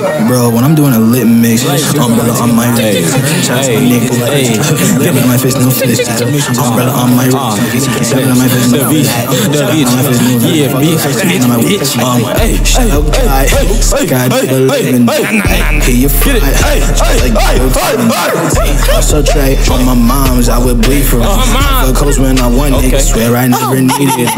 Yeah. Bro, when I'm doing a lit mix, umbrella on my Hey, Shots on. Umbrella on my face, no fish. Umbrella on my wrist. Seven on my face, no. Seven on my face, no fish. Yeah, bitch. Seven on my wrist. Um, Hey, shout out God. God, hey, the living. Hear you fly. Like Also try on my mom's, I would bleed from. For coast when I want niggas, swear I never needed.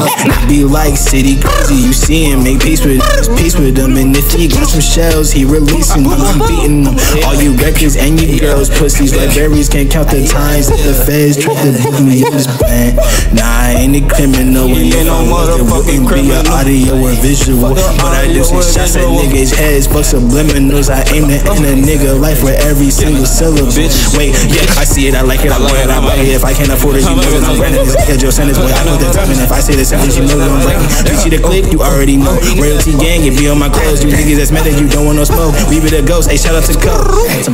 Be like city crazy, you see him, make peace with peace with them. And if he got some shells, he them, I'm beating them. All you records and you girls, pussies like berries, can't count the times that the feds tried to book me in this band. Nah, I ain't a criminal, and ain't if I'm it wouldn't be a criminal. audio or visual. But I do some shots at niggas' heads, fuck subliminals. I aim to end a nigga life with every single syllable. Bitch. Wait, yeah, I see it, I like it, I want it, I buy it. If I can't afford it, you know that I'm branding. It's like a Joe Sanders, boy. I know the time, and if I say the sentence, you know that I'm breaking. You see the clip, you already know. Royalty gang, it be on my clothes. You niggas that's mad that you don't want no smoke. We be the ghost, hey, shout out to Cub.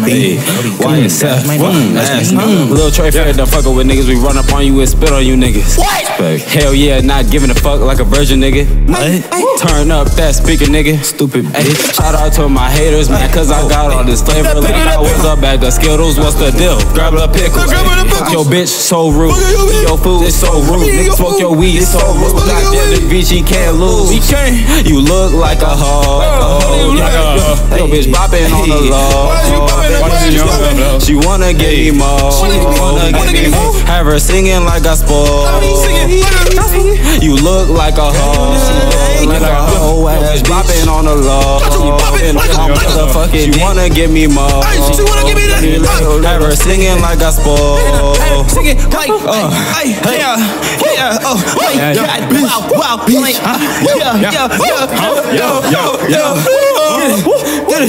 Hey, why is that? Lil Trey Fair done fucking with niggas. We run up on you and spit on you niggas. What? Hell yeah, not giving a fuck like a virgin nigga. What? Turn up that speaker nigga. Stupid bitch. Shout out to my haters, man, cause I got all this flavor. Like I was a bag of Skittles. What's the deal? Grab a pickle. Fuck your bitch, so rude. Your food is so rude. Niggas smoke your weed, it's so rude. Goddamn, the bitch, he can't lose. You look like a hoe. Yo, bitch bopping on the low. She wanna get me more. She wanna get me more. Have her singing like a sport. You look like a hoe. Like a hoe ass bopping on the low. She wanna give me more. she wanna give me that. Have her singing like a sport. Sing it like, hey, hey, yeah, yeah, oh, my God, wow, wow, like, yeah, yeah, yeah, yeah, yeah, yeah, get get. Yeah, yeah, Hey, yeah. Ja,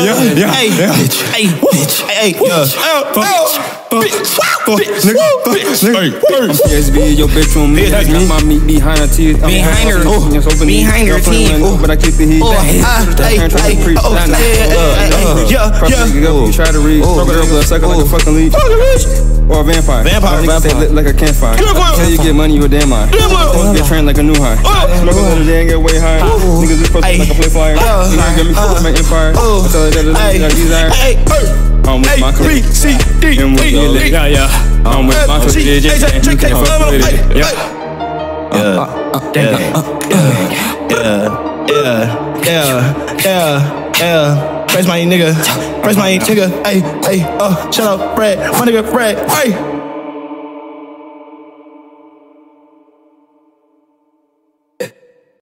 ja, ja. Hey, bitch. Hey, bitch. Hey, bitch. Hey, bitch. PSB, your bitch on me. That's me. My meat behind her teeth. Behind her- open behind her teeth. went, But I keep the heat. Oh, ah, hey, hey, oh, yeah, yeah. nigga up, you try to read. Oh, Stroke it over, suck it like a fucking leech. Or a vampire. Vampire. Niggas lit like a campfire. Vampire. Tell you get money, you a damn lie. Vampire. Get trained like a new high. Smoke another day and get way high. Niggas just Hey. like a play flyer. Uh, You get me uh, fuck my empire. oh. I tell her that it's are. hey, I'm with my hey, clique. B, C, D, And with E, your E. Yeah, yeah. I'm with my G, clique. H, I, J, K, You can't fuck with it. hey, Yeah. yeah, yeah, yeah, yeah. Praise my nigga, praise my nigga. Hey, hey, uh, shout out, Fred, my nigga, Fred. Hey,